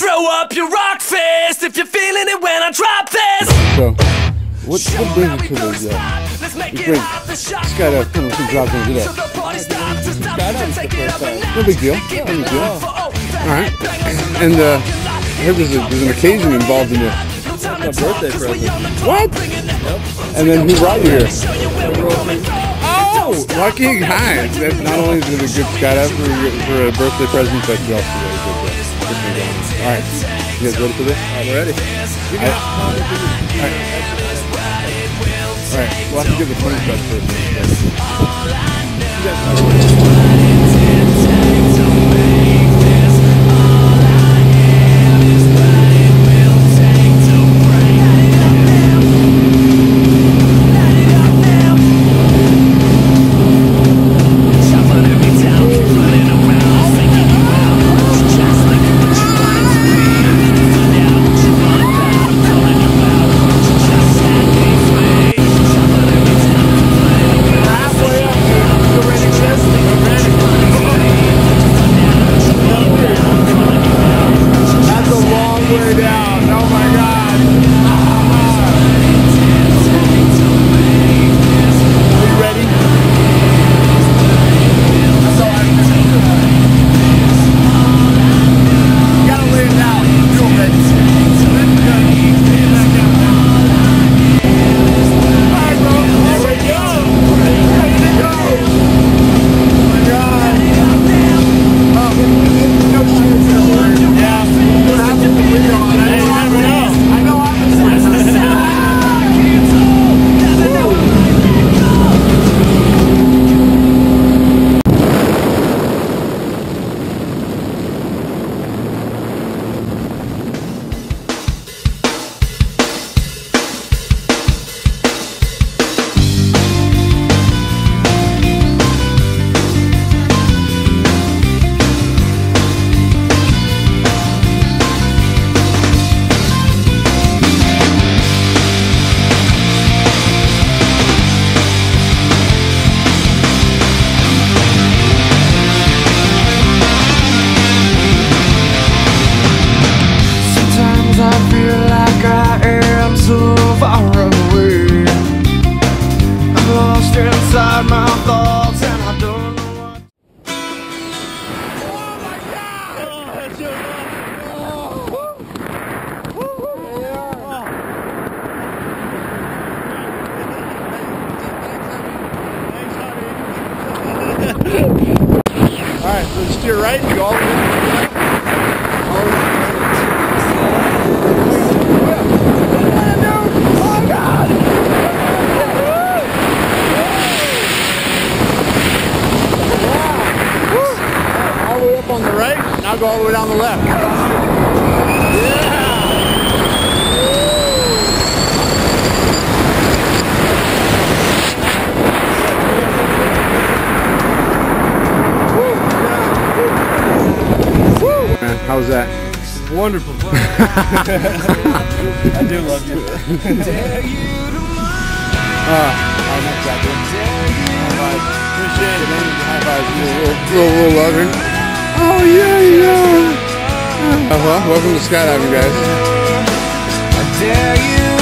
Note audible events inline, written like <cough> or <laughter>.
Throw up your rock fist if you're feeling it when I drop this. So, what, what brings you to the, uh, Let's make you it bring out the shot. skydive, come on, some drops into So that? the party starts to stop. Skydive Take is it first up a time. notch. No big deal, no big deal. up for all the Alright, and uh, I heard there's, a, there's an occasion involved in this. No time my to talk, birthday 'cause we present. the clock. What? Bring it up. And then who brought you here? Show you where we going. Oh, Lucky High. That not only is it a good skydive for, for a birthday present, but you also get a good, uh, good thing. All right, you guys ready for this? I'm ready. All right. All right. we'll have to get the phone cut first. That's a Alright, so steer right and go all the way. All on the right, now go all the way down the left. Man, how's that? Wonderful. <laughs> I do love you. <laughs> Uh, I'm not exactly. High five. Appreciate it. High five. Little, little, little loving. Oh, yeah, yeah. Uh, well, welcome to skydiving, guys. I dare you